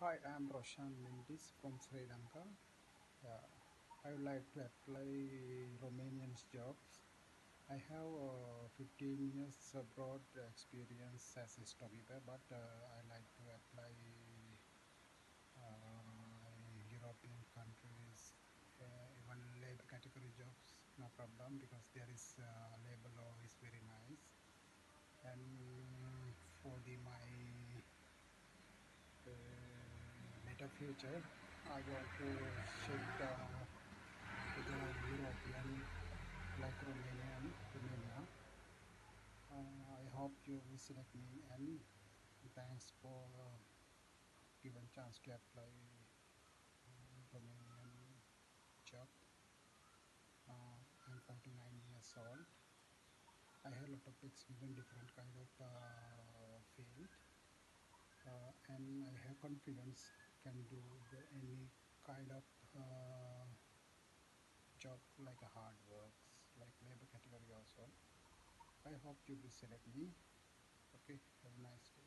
Hi, I'm Roshan Mendis from Sri Lanka. I would like to apply Romanian jobs. I have uh, 15 years abroad experience as a storekeeper, but uh, I like to apply uh, European countries, uh, even labor category jobs, no problem because there is uh, labor law is very nice. And for the my uh, better future, I want to shift to the European, like Romanian, Romania. Uh, I hope you will select me and thanks for uh, given chance to apply Romanian job. Uh, I'm 49 years old. I have a lot of experience in different kind of uh, field uh, and I have confidence can do any kind of uh, job like a hard works, like labor category also. I hope you will select me. Okay, have a nice day.